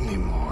anymore.